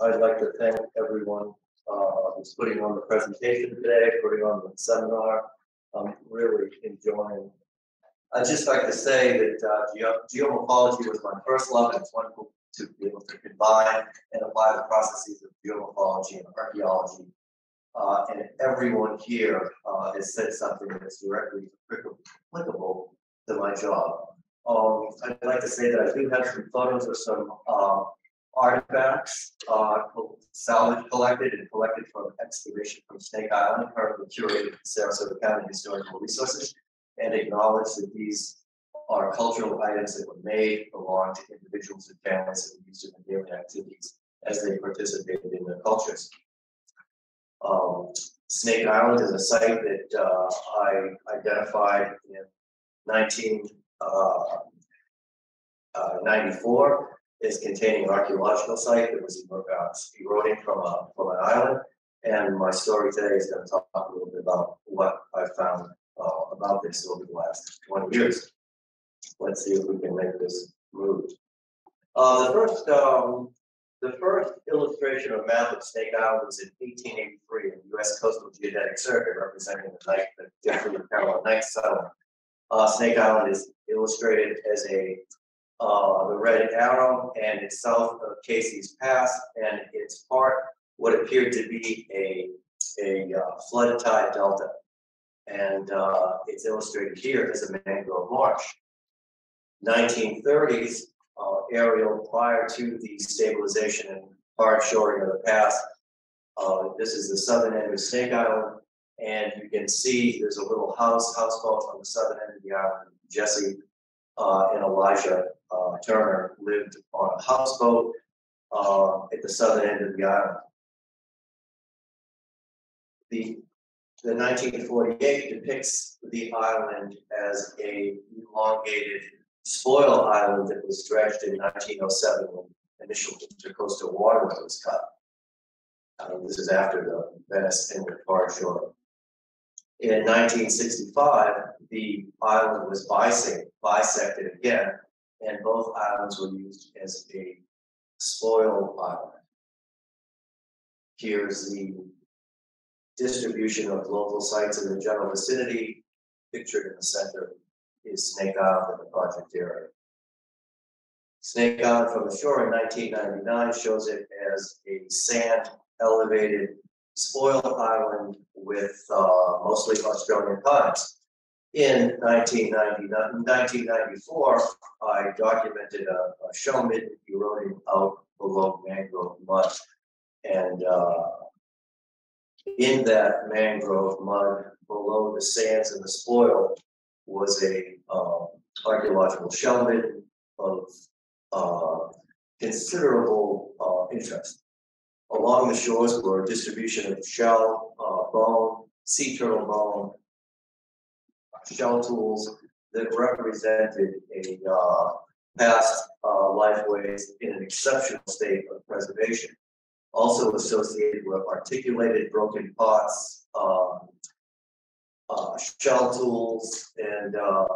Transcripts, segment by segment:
I'd like to thank everyone, uh, who's putting on the presentation today, putting on the seminar. I'm really enjoying. I'd just like to say that, uh, geo- geomorphology was my first love, and it's wonderful to be able to combine and apply the processes of geomorphology and archaeology. Uh, and everyone here, uh, has said something that's directly applicable to my job. Um, I'd like to say that I do have some photos of some, uh, artifacts, uh, salvage collected and collected from excavation from Snake Island, currently curated at Sarasota County Historical Resources. And acknowledge that these are cultural items that were made, belong to individuals and families that used in daily activities as they participated in their cultures. Um, Snake Island is a site that, uh, I identified in nineteen, uh, uh, ninety-four is containing an archaeological site that was uh, eroding from a, from an island. And my story today is gonna talk a little bit about what I've found, uh, about this over the last twenty years. Let's see if we can make this move. Uh, the first, um, the first illustration of map of Snake Island was in eighteen eighty-three in the US Coastal Geodetic Survey representing the Knight, the Jeffrey and Caroline Knight settlement. Uh, Snake Island is illustrated as a, uh, the red arrow and it's south of Casey's Pass and it's part what appeared to be a, a uh, flood tide delta. And, uh, it's illustrated here as a mangrove marsh. Nineteen thirties, uh, aerial prior to the stabilization and hard shoring of the pass. Uh, this is the southern end of Snake Island, and you can see there's a little house, houseboat on the southern end of the island. Jesse, uh, and Elijah, uh, Turner lived on a houseboat, uh, at the southern end of the island. The, the nineteen forty-eight depicts the island as a elongated spoil island that was dredged in nineteen oh seven when initial intercoastal waterway was cut. Um, this is after the Venice and Hard Shore. In nineteen sixty-five, the island was bisected again, and both islands were used as a spoil island. Here's the distribution of local sites in the general vicinity, pictured in the center is Snake Island in the project area. Snake Island from the shore in nineteen ninety-nine shows it as a sand elevated spoil island with uh, mostly Australian pines. In 1999 1994, I documented a, a shell midden eroding out below mangrove mud. And uh, in that mangrove mud, below the sands and the spoil, was a um, archaeological shell midden of uh, considerable uh, interest. Along the shores were a distribution of shell, uh, bone, sea turtle bone, shell tools that represented a uh, past uh, lifeways in an exceptional state of preservation. Also associated with articulated broken pots, um, uh, shell tools, and uh,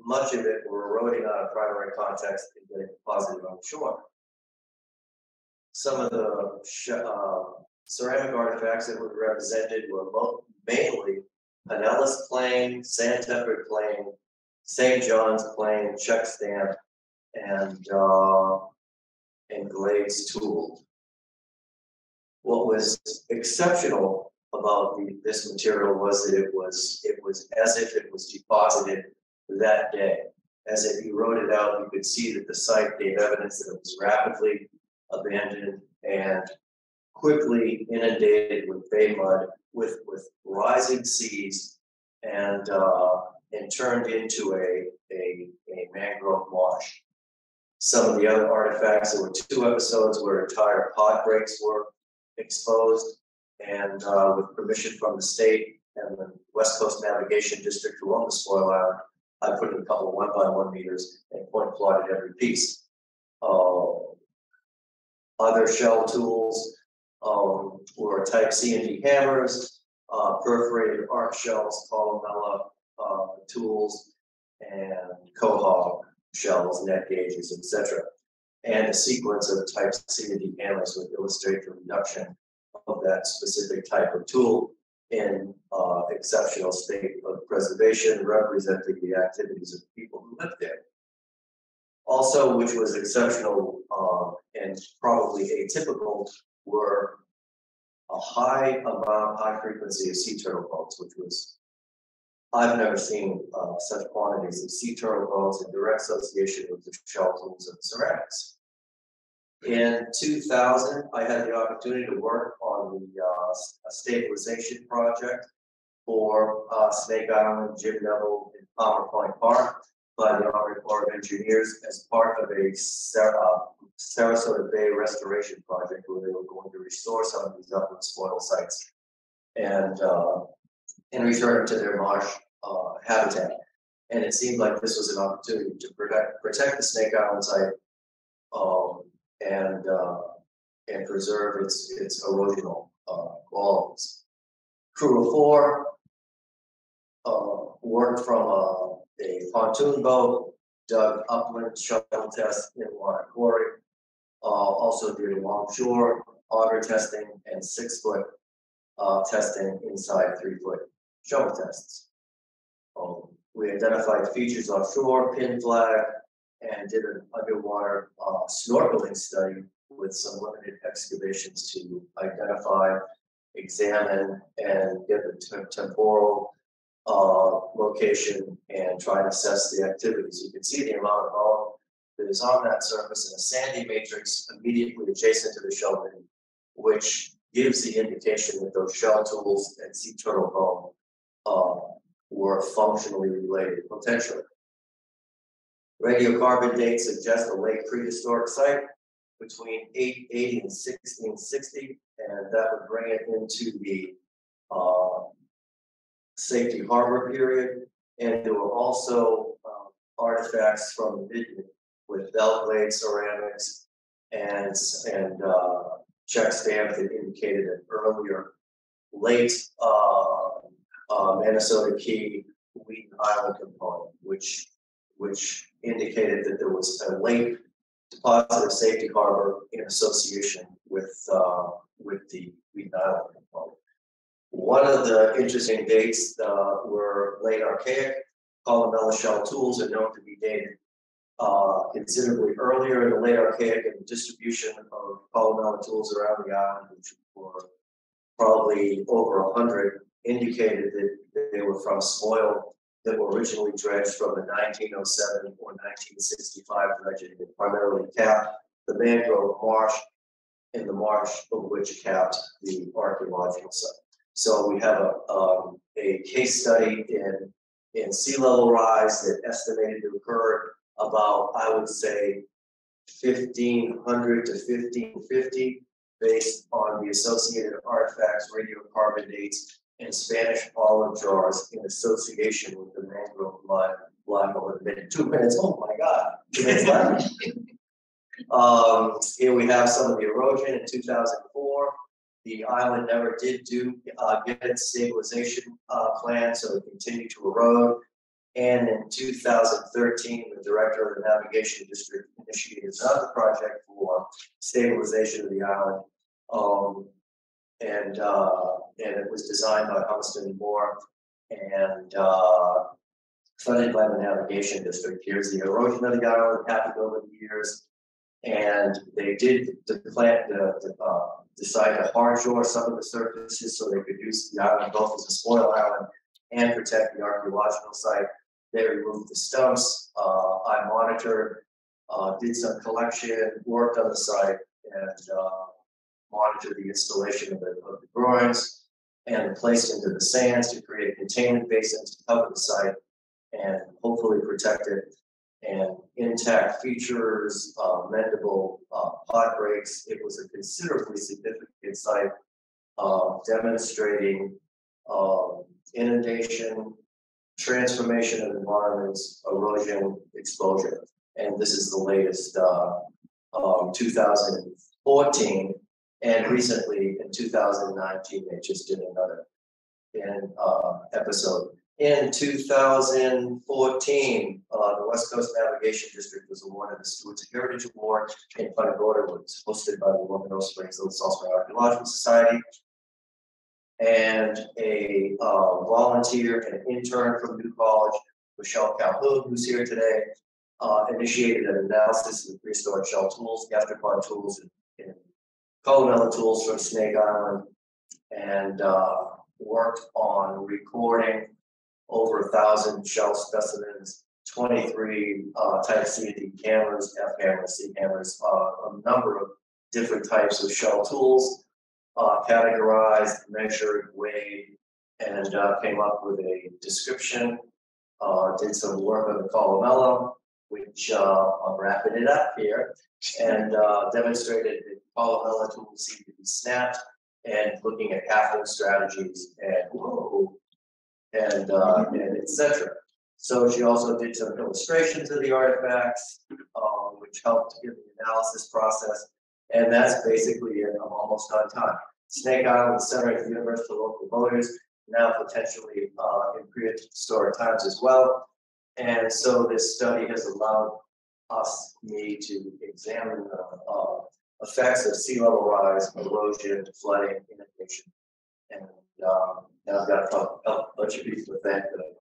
much of it were eroding out of primary context and getting deposited on shore. Some of the uh, ceramic artifacts that were represented were mainly Pinellas Plain, Sand Tempered Plain, St. John's Plain, check stamp, and uh, and Glades Tooled. What was exceptional about the, this material was that it was, it was as if it was deposited that day. As if you wrote it out, you could see that the site gave evidence that it was rapidly abandoned and quickly inundated with bay mud with, with rising seas and, uh, and turned into a, a, a mangrove marsh. Some of the other artifacts, there were two episodes where entire pot breaks were exposed. And, uh, with permission from the state and the West Coast Navigation District who own the spoil island, I put in a couple of one by one meters and point plotted every piece. Uh, other shell tools, um, were type C and D hammers, uh, perforated arc shells, columella, uh, tools, and quahog shells, net gauges, etc. and a sequence of type CND hammers would illustrate the reduction of that specific type of tool in uh, exceptional state of preservation, representing the activities of people who lived there. Also, which was exceptional uh, and probably atypical, were a high amount, high frequency of sea turtle boats, which was I've never seen uh, such quantities of sea turtle bones in direct association with the shell tools and ceramics. In 2000, I had the opportunity to work on the uh, stabilization project for uh, Snake Island, Jim Neville, and Palmer Point Park by the Army Corps of Engineers as part of a Sar- uh, Sarasota Bay restoration project where they were going to restore some of these upland spoil sites and uh, and return to their marsh uh, habitat. And it seemed like this was an opportunity to protect protect the Snake Island site um, and uh, and preserve its its erosional uh, qualities. Crew of four uh, worked from a, a pontoon boat, dug upland shovel tests in water Quarry. Uh, also did longshore auger testing and six foot uh, testing inside three foot shovel tests. Um, we identified features offshore, pin flag, and did an underwater uh, snorkeling study with some limited excavations to identify, examine, and get the temporal uh, location and try and assess the activities. You can see the amount of bone that is on that surface in a sandy matrix immediately adjacent to the shell which gives the indication that those shell tools and sea turtle bone uh, were functionally related potentially. Radiocarbon dates suggest a late prehistoric site between 880 and 1660, and that would bring it into the uh, safety harbor period. And there were also um, artifacts from the midden with Belle Glade ceramics and and uh, check stamp that indicated an earlier late uh, uh, Manasota Key Weeden Island component, which which indicated that there was a late deposit of safety harbor in association with uh, with the Weeden Island component. One of the interesting dates uh, were late archaic. Columella shell tools are known to be dated uh, considerably earlier in the late archaic and the distribution of columella tools around the island, which were probably over a hundred, indicated that they were from spoil that were originally dredged from the 1907 or 1965 dredging that primarily capped the mangrove marsh in the marsh of which capped the archaeological site. So we have a, um, a case study in, in sea level rise that estimated to occur about, I would say, fifteen hundred to fifteen fifty, based on the associated artifacts, radiocarbon dates, and Spanish olive jars in association with the mangrove line, line over the minute, two minutes, oh my God, two minutes left. Um, here we have some of the erosion in two thousand four. The island never did do, uh, get its stabilization, uh, plan, so it continued to erode. And in two thousand thirteen, the director of the navigation district initiated another project for stabilization of the island. Um, and, uh, and it was designed by Humiston and Moore and, uh, funded by the navigation district. Here's the erosion of the island happened over the years. And they did the plant, the, uh, decide to hard shore some of the surfaces so they could use the island both as a spoil island and protect the archaeological site. They removed the stumps, uh, I monitored, uh, did some collection, worked on the site and, uh, monitored the installation of the, of the groins and placed into the sands to create containment basin to cover the site and hopefully protect it. And intact features, uh, mendable, uh, pot breaks. It was a considerably significant site, uh, demonstrating, um, inundation, transformation of environments, erosion, exposure. And this is the latest, uh, um, two thousand fourteen. And recently, in two thousand nineteen, they just did another uh, episode. In two thousand fourteen, uh, the West Coast Navigation District was awarded the Stewards Heritage Award in Gorda, which was hosted by the Women Springs Little Spring Archaeological Society. And a uh, volunteer and intern from New College, Michelle Calhoun, who's here today, uh, initiated an analysis of prehistoric shell tools, Gastropod tools, and, and Columella tools from Snake Island, and uh, worked on recording over a thousand shell specimens, twenty-three uh, type C and D hammers, F hammers, C hammers, uh, a number of different types of shell tools, uh, categorized, measured, weighed, and uh, came up with a description. Uh, did some work on the columella, which uh, I'm wrapping it up here, and demonstrated that columella tools seem to be snapped, and looking at hafting strategies and and uh, and et cetera. So she also did some illustrations of the artifacts, um, which helped in the analysis process. And that's basically it. I'm almost on time. Snake Island Center of Universe for Local Voters, now potentially uh, in prehistoric times as well. And so this study has allowed us, me, to examine the uh, effects of sea level rise, erosion, flooding, inundation. And um, now I've got a couple- a bunch of people to thank that